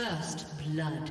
First blood.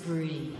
Spree.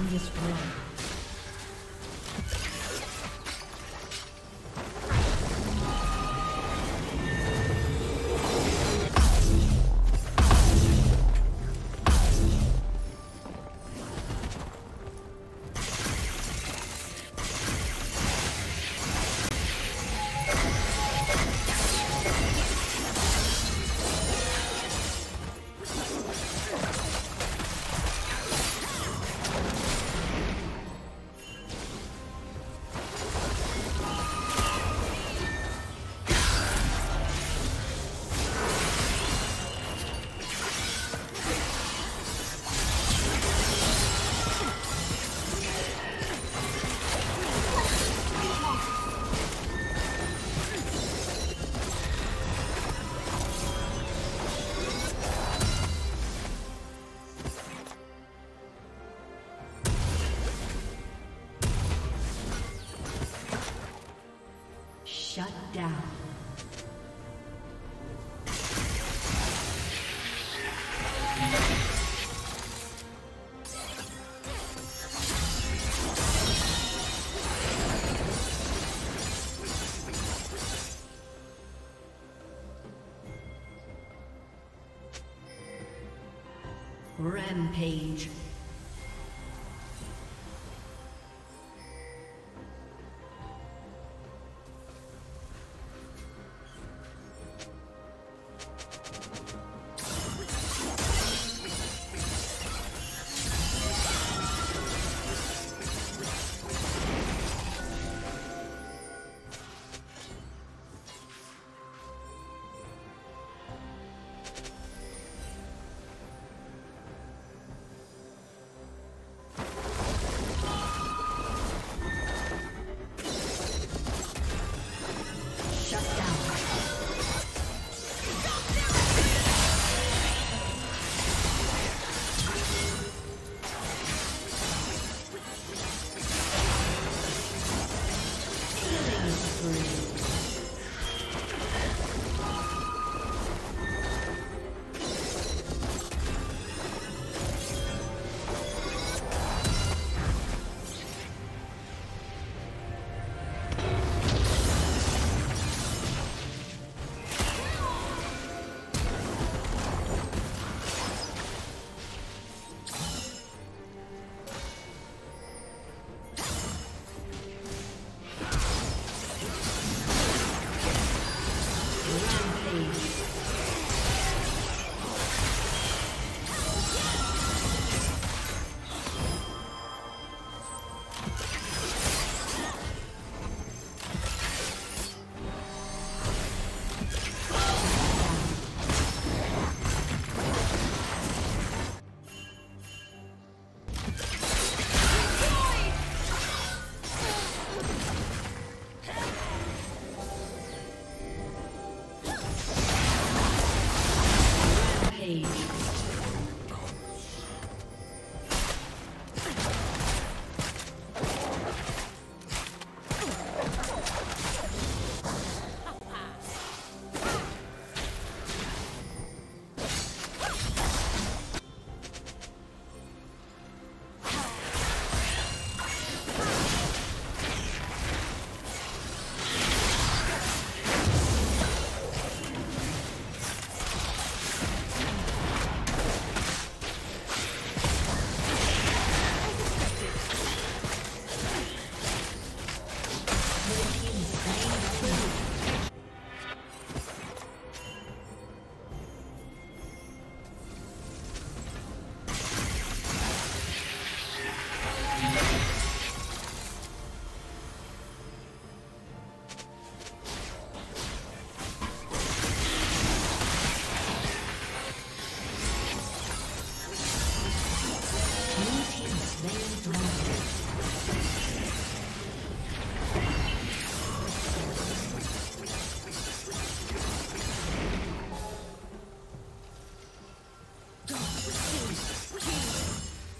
been destroyed. Down. Rampage.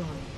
Destroyed.